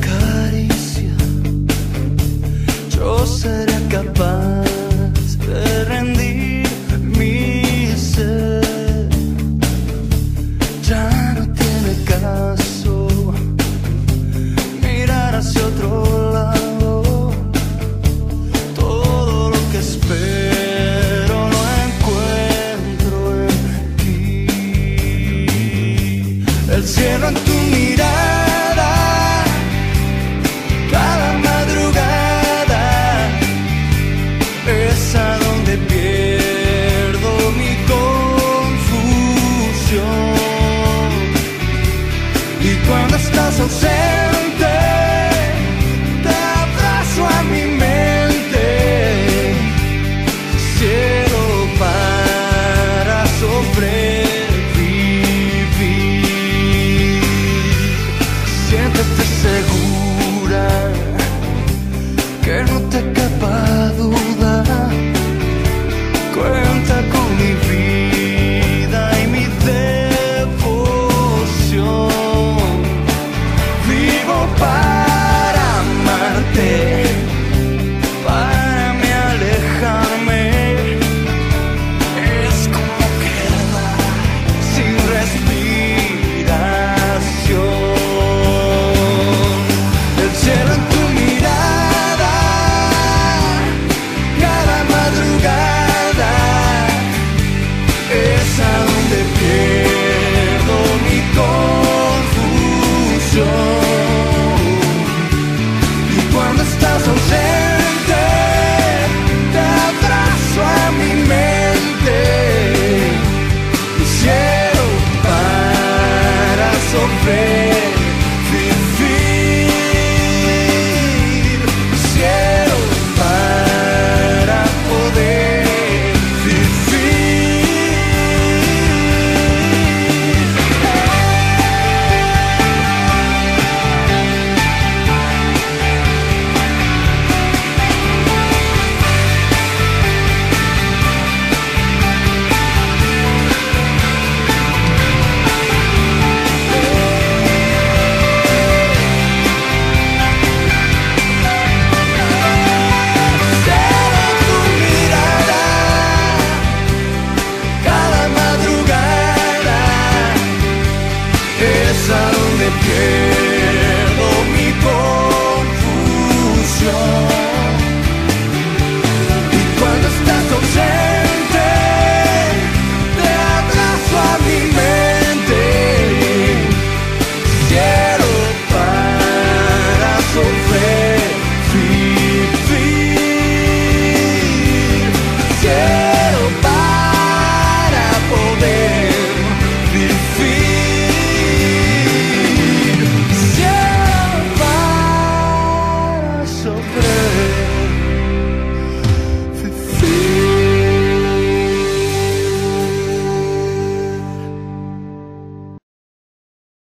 caricia, yo seré capaz de rendir mi ser. Ya no tiene caso mirar hacia otro lado. Todo lo que espero lo encuentro en ti. El cielo en tu mirada, segura que no te quepa Y cuando estás ausente, te abrazo a mi mente. Hicieron para sofrer. Yeah.